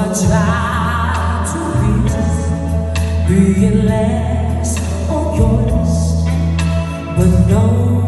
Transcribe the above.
I try to please, being less or yours, but no.